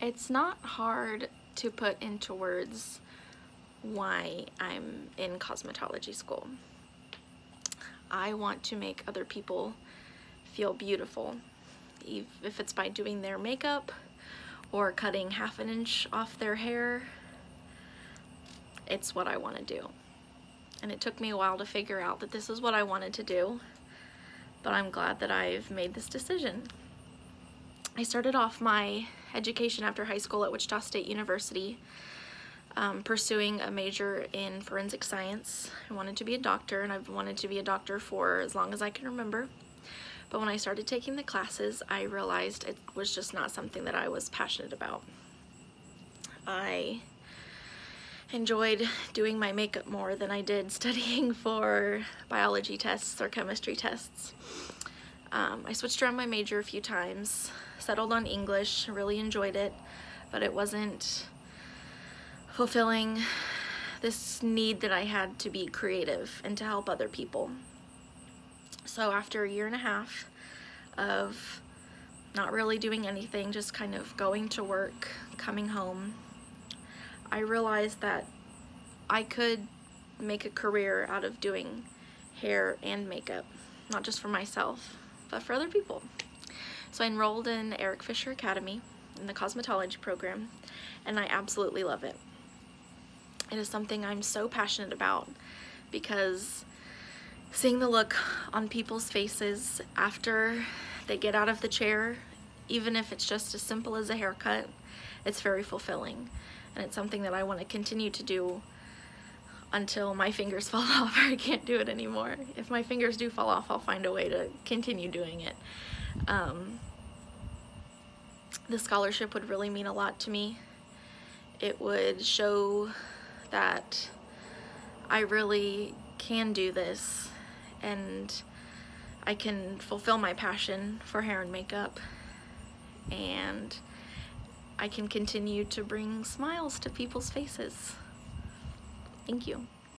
It's not hard to put into words why I'm in cosmetology school. I want to make other people feel beautiful, if it's by doing their makeup or cutting half an inch off their hair. It's what I want to do. And it took me a while to figure out that this is what I wanted to do, but I'm glad that I've made this decision. I started off my education after high school at Wichita State University um, pursuing a major in forensic science. I wanted to be a doctor and I've wanted to be a doctor for as long as I can remember. But when I started taking the classes, I realized it was just not something that I was passionate about. I enjoyed doing my makeup more than I did studying for biology tests or chemistry tests. Um, I switched around my major a few times, settled on English, really enjoyed it, but it wasn't fulfilling this need that I had to be creative and to help other people. So after a year and a half of not really doing anything, just kind of going to work, coming home, I realized that I could make a career out of doing hair and makeup, not just for myself, but for other people. So I enrolled in Eric Fisher Academy in the cosmetology program, and I absolutely love it. It is something I'm so passionate about because seeing the look on people's faces after they get out of the chair, even if it's just as simple as a haircut, it's very fulfilling. And it's something that I want to continue to do until my fingers fall off or I can't do it anymore. If my fingers do fall off, I'll find a way to continue doing it. Um, the scholarship would really mean a lot to me. It would show that I really can do this and I can fulfill my passion for hair and makeup and I can continue to bring smiles to people's faces. Thank you.